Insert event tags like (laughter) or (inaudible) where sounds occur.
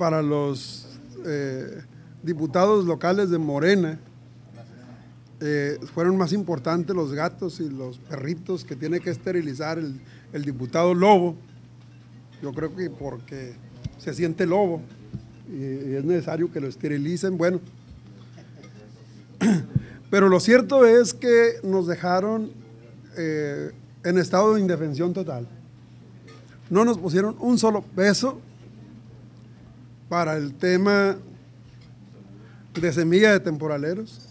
para los eh, diputados locales de Morena, eh, fueron más importantes los gatos y los perritos que tiene que esterilizar el, diputado Lobo. Yo creo que porque se siente lobo y, y es necesario que lo esterilicen. Bueno, (clears throat) pero lo cierto es que nos dejaron eh, en estado de indefensión total. No nos pusieron un solo peso para el tema de semilla de temporaleros